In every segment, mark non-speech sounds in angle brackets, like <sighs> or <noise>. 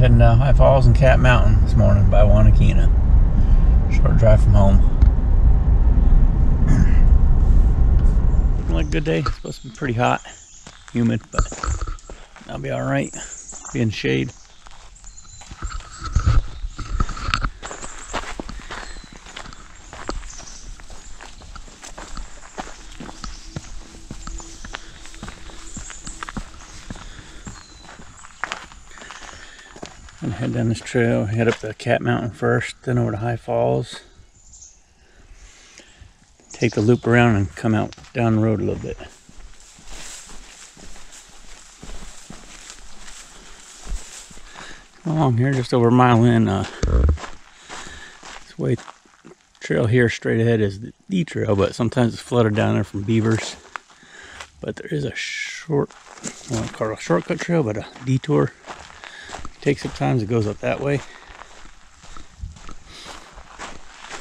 heading down High Falls and Cat Mountain this morning by Wanakena. Short drive from home. Looking <clears throat> like a good day. It's supposed to be pretty hot, humid, but I'll be alright. Be in shade. Down this trail, head up the Cat Mountain first, then over to High Falls. Take the loop around and come out down the road a little bit. Along here, just over a mile in, uh, this way trail here straight ahead is the D trail, but sometimes it's flooded down there from beavers. But there is a short, I want to call it a shortcut trail, but a detour takes up times it goes up that way.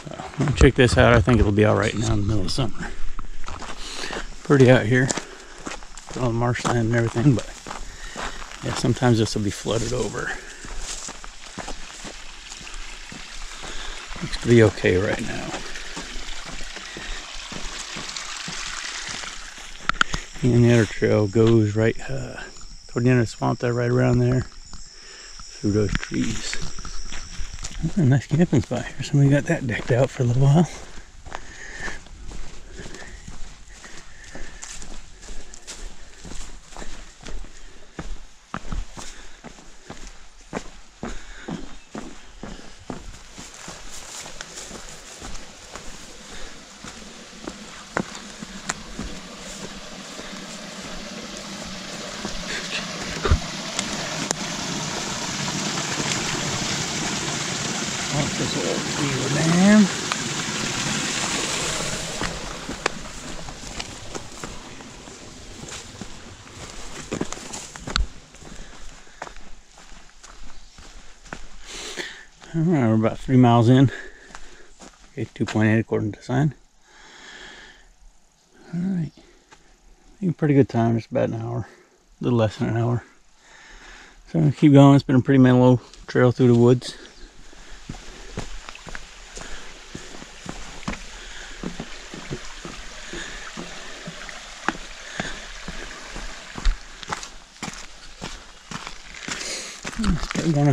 So, check this out. I think it'll be all right now in the middle of summer. Pretty out here, all the marshland and everything, but yeah, sometimes this will be flooded over. Looks to be okay right now. And the other trail goes right uh, toward the end of the swamp there, right around there through those trees. That's a nice camping spot here. Somebody got that decked out for a little while. Off this old beaver dam. All right, we're about three miles in. Okay, 2.8 according to sign. All right, a pretty good time. It's about an hour, a little less than an hour. So keep going. It's been a pretty mellow trail through the woods.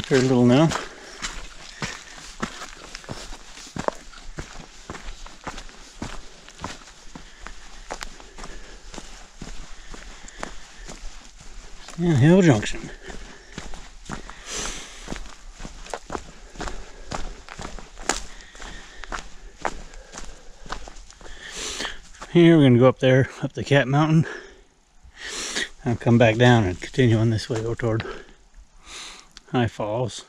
Here a little now. Sand Hill Junction. Here we're going to go up there, up the Cat Mountain, and come back down and continue on this way toward High Falls.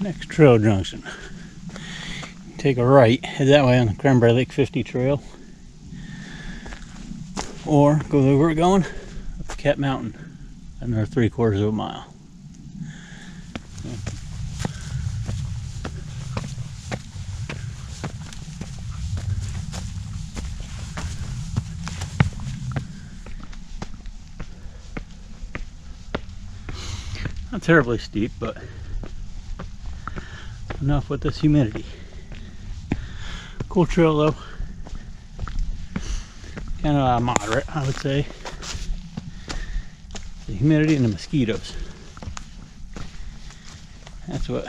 Next trail junction. Take a right, head that way on the Cranberry Lake 50 trail or go the way we're going up Cat Mountain, another three quarters of a mile. Not terribly steep, but enough with this humidity. Cool trail though kind of uh, moderate, I would say. The humidity and the mosquitoes. That's what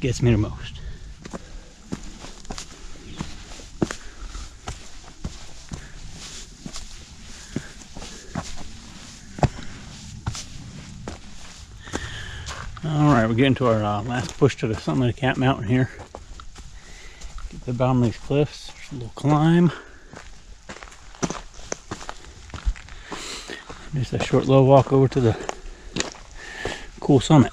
gets me the most. All right, we're getting to our uh, last push to the summit of Cat Mountain here. Get the bottom of these cliffs, a little climb. Just a short little walk over to the cool summit.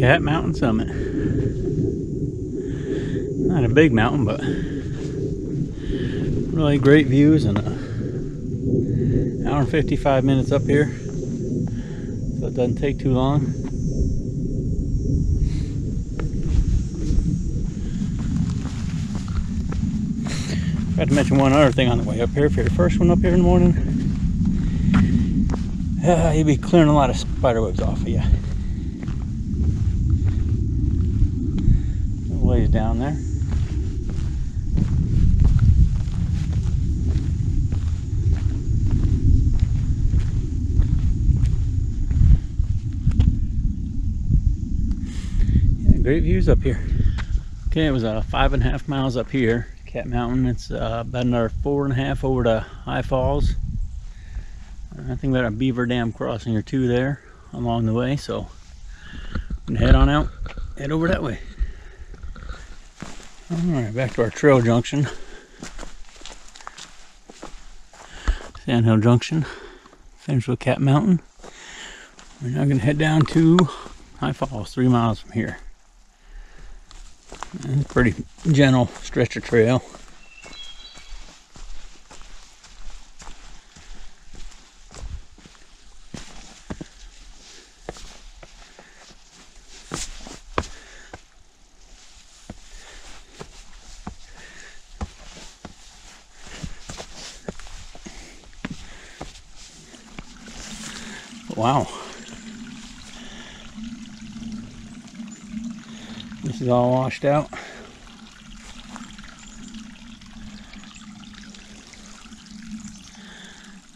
Cat Mountain Summit. Not a big mountain, but really great views and a hour and 55 minutes up here. So it doesn't take too long. Forgot to mention one other thing on the way up here. If you're the first one up here in the morning, <sighs> uh, you'll be clearing a lot of spider webs off of you. Down there. Great views up here. Okay, it was uh, five and a half miles up here, Cat Mountain. It's uh, about another four and a half over to High Falls. I think got a beaver dam crossing or two there along the way, so I'm gonna head on out, head over that way. Alright, back to our trail junction. Sand Hill Junction, finished with Cat Mountain. We're now gonna head down to High Falls, three miles from here. And pretty gentle stretch of trail. Wow. This is all washed out.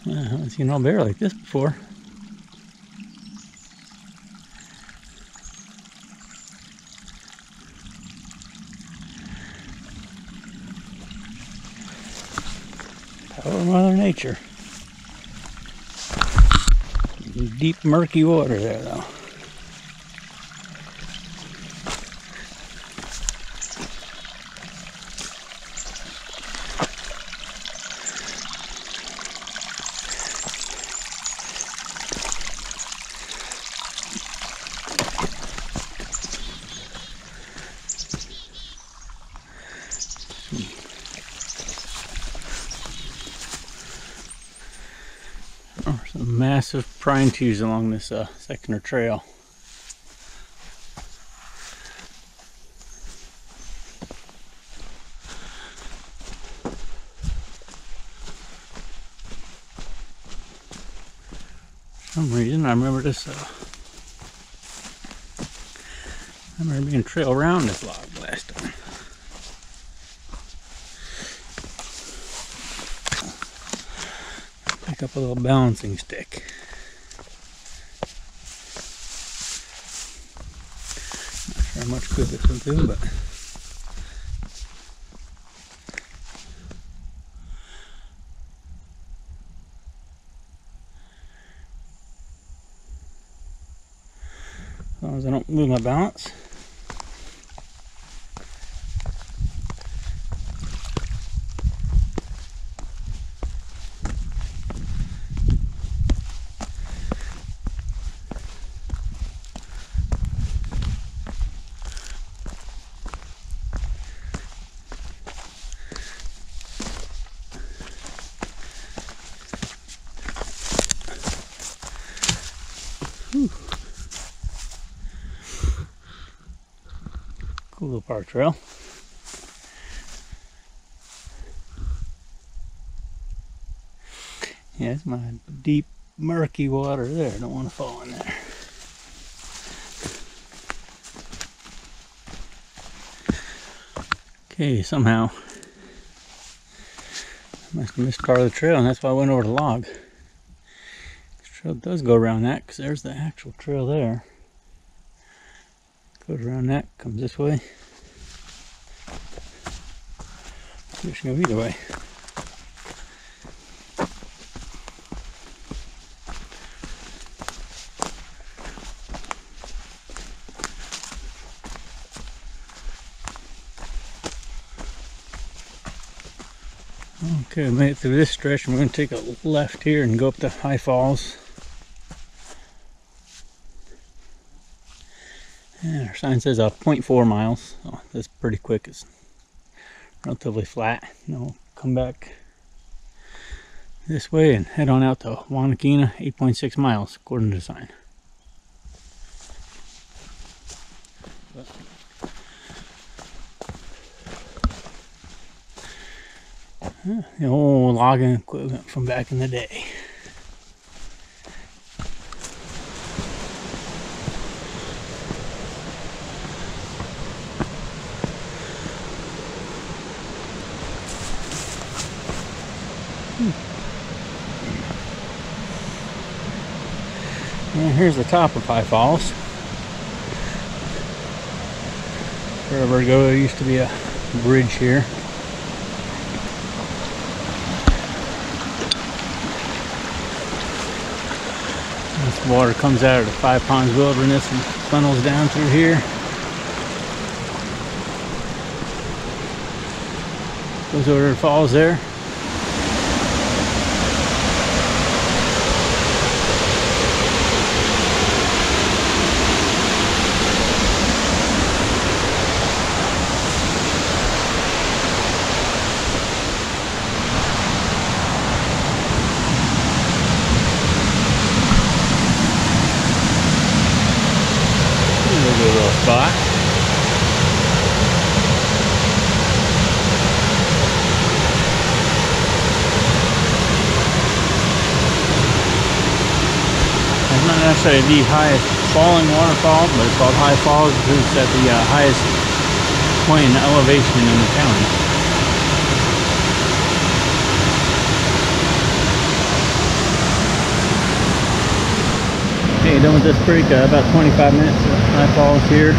I haven't seen bear like this before. Power Mother Nature. Deep murky water there though. Oh, some pine trees along this uh, trail. For some reason, I remember this. Uh, I remember being trail around this log last time. Pick up a little balancing stick. Not sure how much will do, but as long as I don't lose my balance. Cool little park trail. Yeah, it's my deep, murky water there. I Don't want to fall in there. Okay, somehow I must have missed part of the trail, and that's why I went over the log. This trail does go around that because there's the actual trail there. Goes around that, comes this way. Should go either way. Okay, made it through this stretch. We're going to take a left here and go up to High Falls. And our sign says uh, 0.4 miles. So that's pretty quick. It's relatively flat. And we'll come back this way and head on out to Wanakena, 8.6 miles according to the sign. The old logging equipment from back in the day. And here's the top of High Falls. Forever ago, there used to be a bridge here. This water comes out of the Five Ponds Wilderness and funnels down through here. Goes over the falls there. Spot. It's not necessarily the highest falling waterfall, but it's called High Falls because it's at the uh, highest point in elevation in the county. Done with this creek, uh, about 25 minutes High Falls here.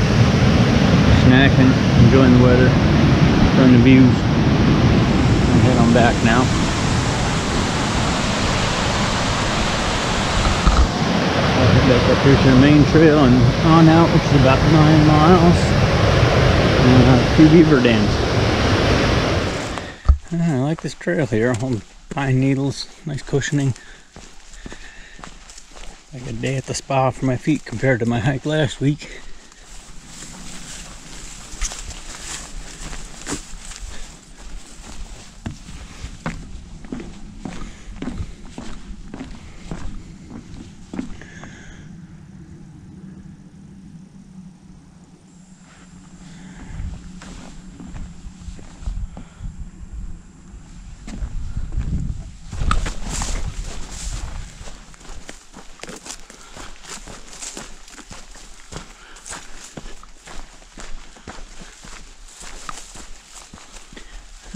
Snacking, enjoying the weather, enjoying the views. I'm head on back now. I'll head back up here to the main trail and on out, which is about nine miles. And, uh, two beaver dams. I like this trail here, all pine needles, nice cushioning. Like a day at the spa for my feet compared to my hike last week.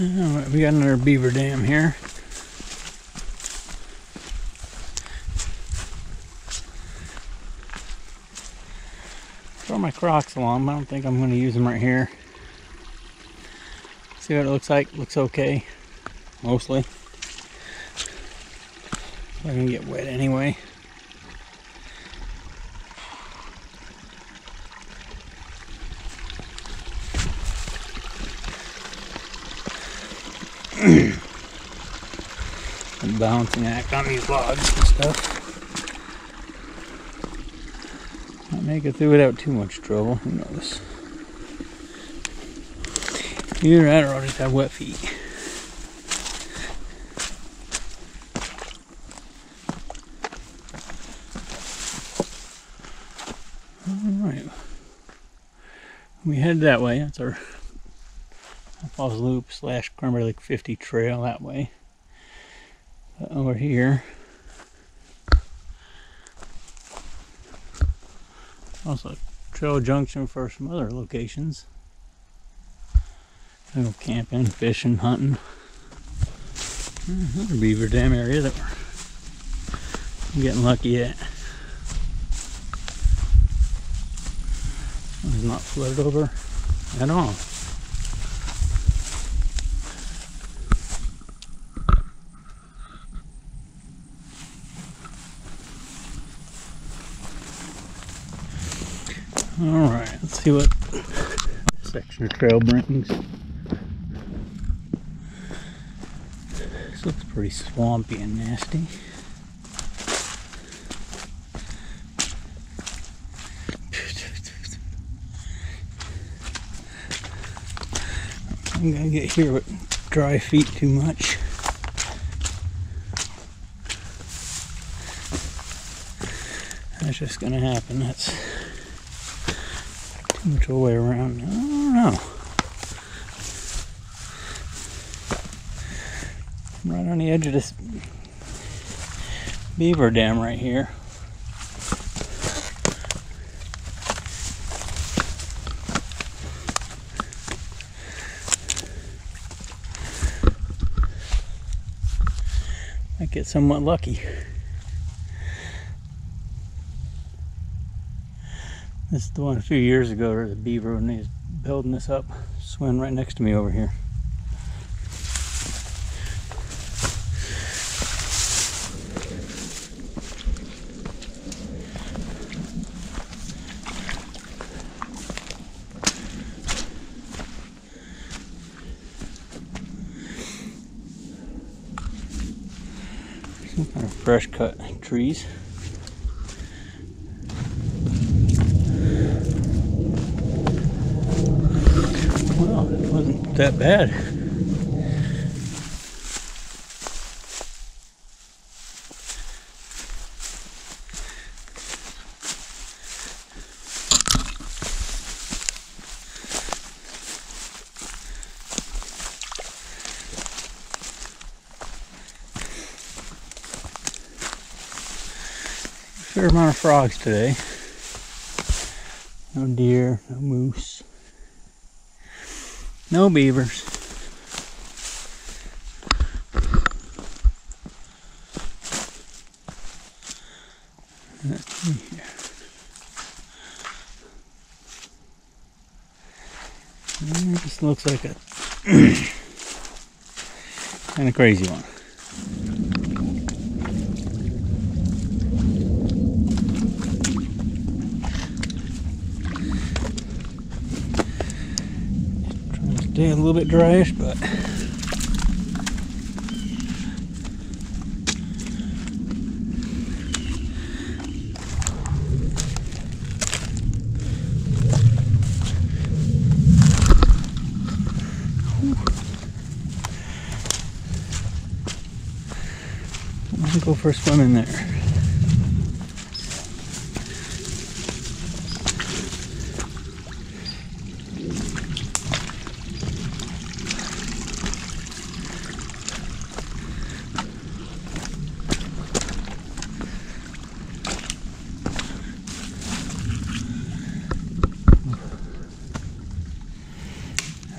We got another beaver dam here. Throw my Crocs along, I don't think I'm going to use them right here. See what it looks like. Looks okay, mostly. They're going to get wet anyway. Balancing act on these logs and stuff. Not make it through without too much trouble, who knows. Either that or I'll just have wet feet. Alright. We head that way. That's our Falls Loop slash Cranberry Lake 50 trail that way. Over here, also trail junction for some other locations. Go camping, fishing, hunting. Another beaver dam area that we're getting lucky at. It's not flooded over at all. All right, let's see what this extra trail brings. This looks pretty swampy and nasty. I'm gonna get here with dry feet too much. That's just gonna happen. That's much way around. I don't know. I'm right on the edge of this beaver dam right here. Might get somewhat lucky. This is the one a few years ago, was a beaver when he was building this up, swimming right next to me over here. Some kind of fresh cut trees. Well, it wasn't that bad. Fair amount of frogs today. No deer, no moose. No beavers. This looks like a <clears throat> kind of crazy one. A little bit dryish, but go for a swim in there.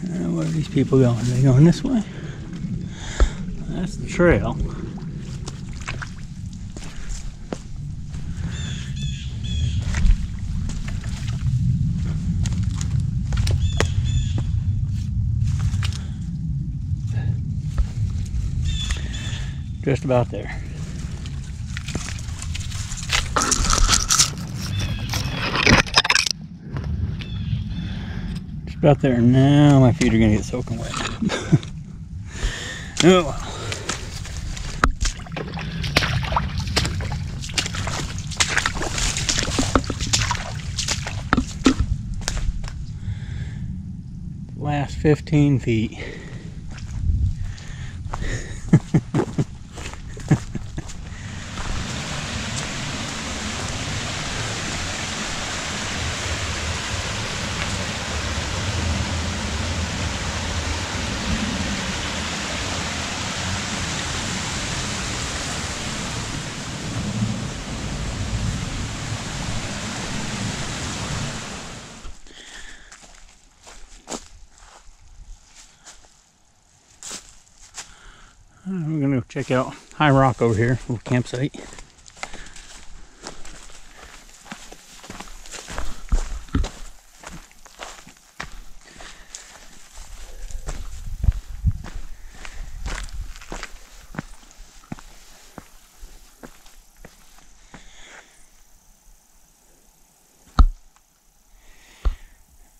Uh, where are these people going? Are they going this way? That's the trail. Just about there. About there. Now my feet are gonna get soaking wet. <laughs> oh well. Last 15 feet. Uh, We're gonna go check out High Rock over here, little campsite.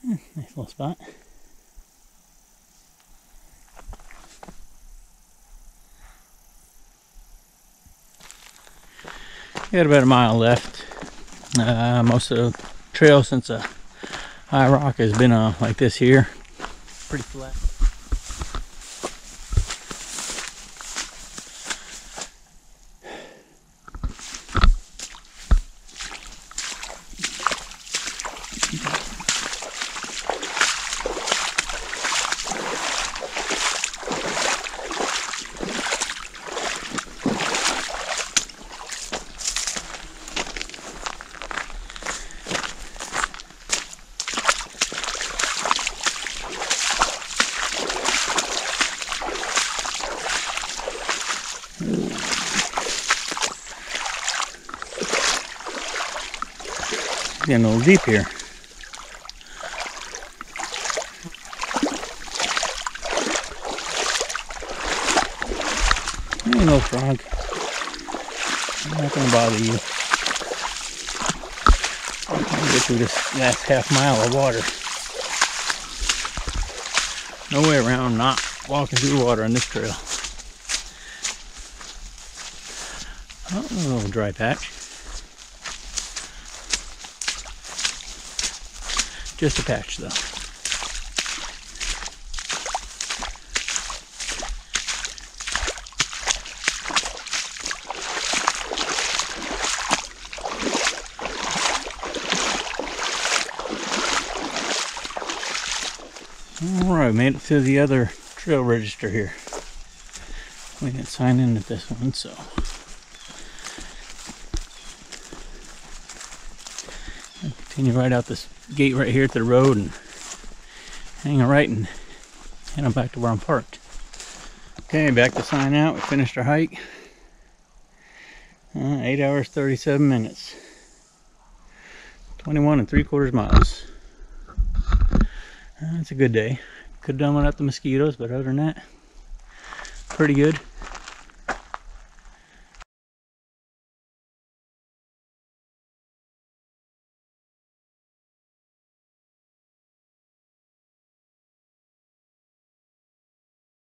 Hmm, Nice little spot. Got about a mile left. Uh, most of the trail since uh, High Rock has been uh, like this here. Pretty flat. Getting a little deep here. Ain't no frog. I'm not gonna bother you. I'll get through this last half mile of water. No way around not walking through water on this trail. Oh, a little dry patch. Just a patch though. Alright, made it to the other trail register here. We didn't sign in at this one, so. Continue right out this gate right here at the road and hang a right and head on back to where I'm parked. Okay, back to sign out. We finished our hike. Uh, 8 hours 37 minutes. 21 and 3 quarters miles. Uh, it's a good day. Could have done without the mosquitoes, but other than that, pretty good.